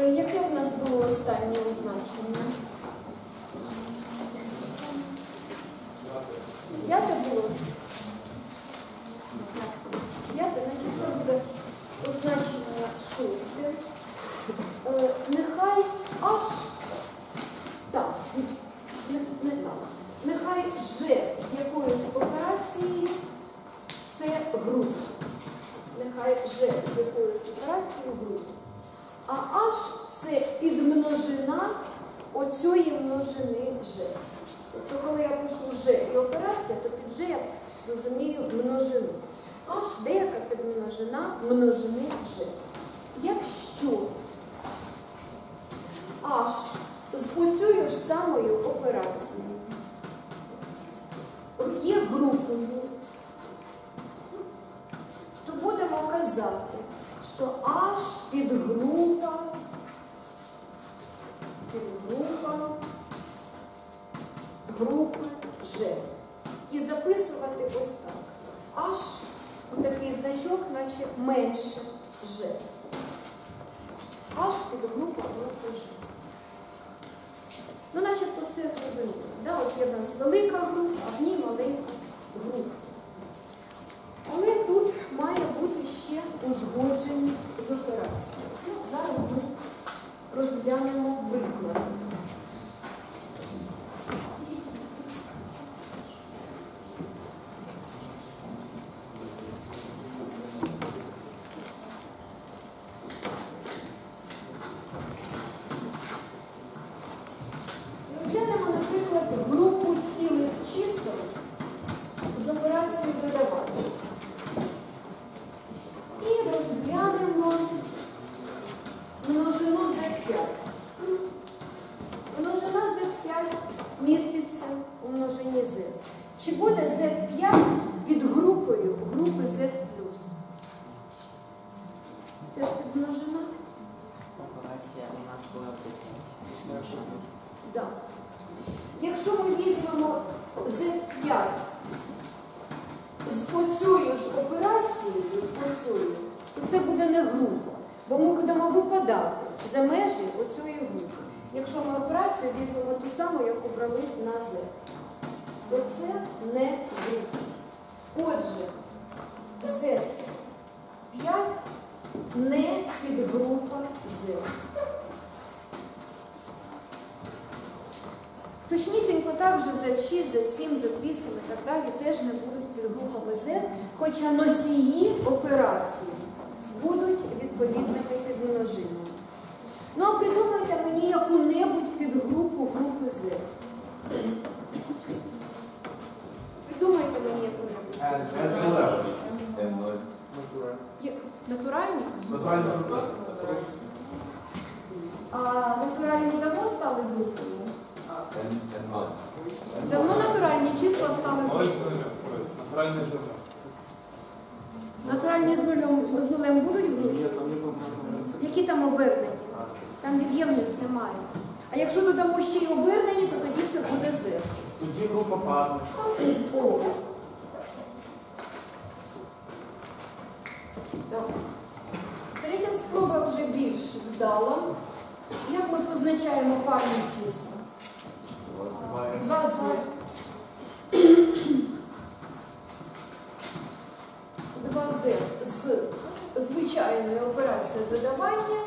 Е, Яке в нас було останнє означення? П'яте було? П'яте, значить, це буде означення шосте. Е, Нехай аж так, не, не так. Нехай Ж з якоюсь операцією це група. Нехай Ж з якоюсь операцією група. А аж це підмножина оцієї множини Ж. Тобто, коли я пишу Ж і операція, то під Ж я розумію множину. Аж деяка підмножина множини Ж. Якщо аж з оцією ж самою операцією є групою, підгрупа групи Ж. І записувати ось так. Аж такий значок, наче менше Ж. Аж підгрупа групи Ж. Ну, начебто все зрозуміло. Да? От є в нас велика група, а в ній маленька група. Але тут має бути ще узгодженість з операцією. Ну, зараз ми розглянемо приклад. Розглянемо, наприклад, групу цілих чисел з операцією додавання. І розглянемо множину Z5. Множина Z5 міститься у множині Z. Чи буде Z5 під групою групи Z+. Теж підмножина? Операція у нас була в Z5. Да. Якщо ми візьмемо Z5 з оцею ж операцією, з оцею, то це буде не група, бо ми будемо випадати за межі оцієї групи. Якщо ми операцію візьмемо ту саму, яку брали на Z, то це не група. Отже, Z5 не підгрупа Z. Точнісінько так же Z6, Z7, Z8 і так далі теж не будуть підгрупами Z, хоча носії операції будуть відповідними підмножинами. Ну а придумайте мені яку-небудь підгрупу групи Z. Придумайте мені яку-небудь. Залежить. Є- Натуральні? Натуральна А натуральні давно стали групою? Давно натуральні числа стали групою? Натуральне житло. Натуральні з нулем, з нулем будуть групі? Які там обернені? Там від'ємних немає. А якщо додамо ще й обернені, то тоді це буде Z. Тоді група падає. О. Третя спроба вже більш вдала. Як ми позначаємо парні числа? Два з. Два з з звичайною операцією додавання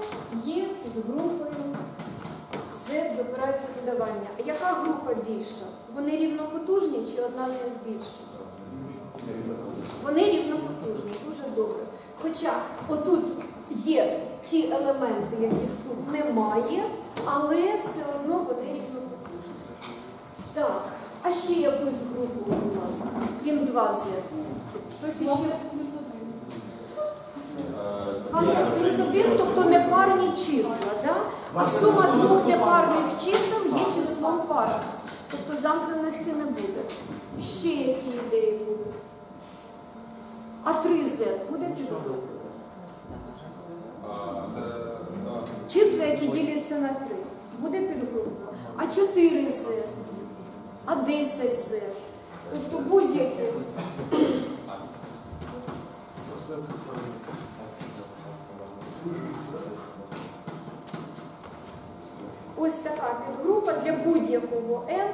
є групою з з операцією додавання. А яка група більша? Вони рівнопотужні чи одна з них більша? Вони рівнопотужні, дуже добре. Хоча отут є ті елементи, яких тут немає, але все одно вони рівнопотужні. Так, а ще якусь групу, будь ласка, крім 2 з. Щось іще. 1, тобто непарні числа, да? а сума двох непарних чисел є числом парним. Тобто замкненості не буде. Ще які ідеї будуть? А 3z буде підгрупою? Числа, які діляться на 3, буде підгрупою. А 4z, а 10z. Тобто будь-які. Ось така підгрупа для будь-якого n,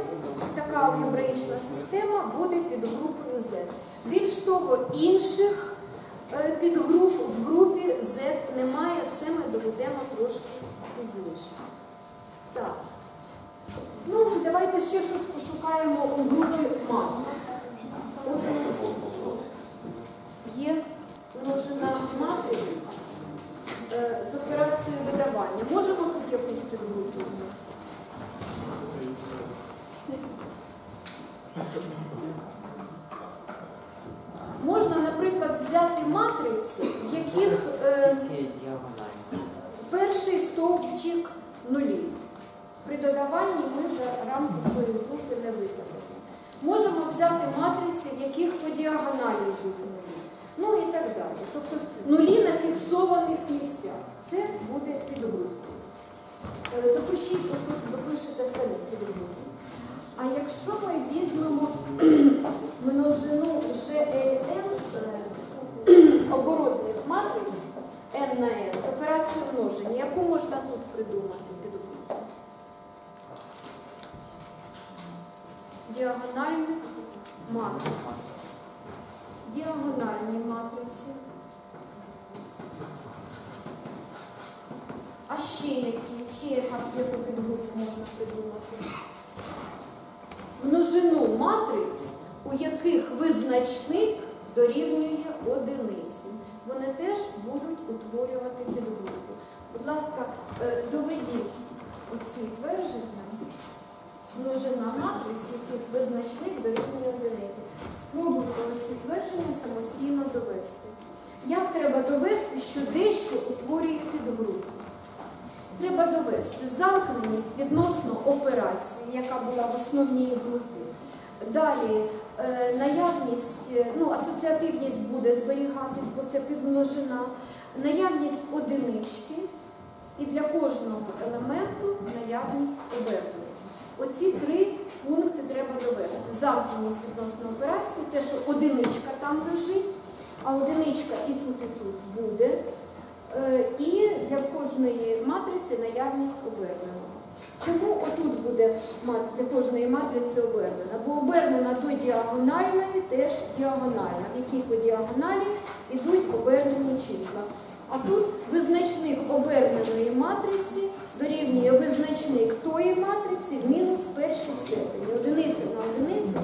така алгебраїчна система буде підгрупою Z. Більш того, інших е, підгруп в групі Z немає, це ми доведемо трошки пізніше. Так. Ну, давайте ще щось пошукаємо у групі нас Є множина матриць е, з операцією видавання. Можемо якусь підгрупу? Можна, наприклад, взяти матриці, в яких е, перший стовпчик нулі. При додаванні ми за рамки цієї групи не витягнемо. Можемо взяти матриці, в яких по діагоналі йдуть нулі. Ну і так далі. Тобто нулі на фіксованих місцях. Це буде підгрупа. Е, Допишіть, отут допишете самі підгрупу. А якщо ми візьмемо множину GLN е, оборотних матриць n на n, операцію множення, яку можна тут придумати підгрупу? Діагональні матриці. Діагональні матриці. А ще які? Ще яка яку підгрупу можна придумати? Множину матриць, у яких визначник дорівнює одиниці. Вони теж будуть утворювати підгрупу. Будь ласка, е, доведіть оці твердження. Множина матриць, в яких визначник дорівнює одиниці. Спробуйте ці твердження самостійно довести. Як треба довести, що дещо утворює підгрупу? Треба довести замкненість відносно операції, яка була в основній групі. Далі е, наявність, е, ну, асоціативність буде зберігатись, бо це підмножина, наявність одинички і для кожного елементу наявність обернення. Оці три пункти треба довести. Замкненість відносно операції, те, що одиничка там лежить, а одиничка і тут, і тут буде. Е, І для кожної матриці наявність оберненого. Чому отут буде для кожної матриці обернена? Бо обернена до діагональної теж діагональна, в якій по діагоналі йдуть обернені числа. А тут визначник оберненої матриці дорівнює визначник тої матриці мінус першій степені. Одиниця на одиницю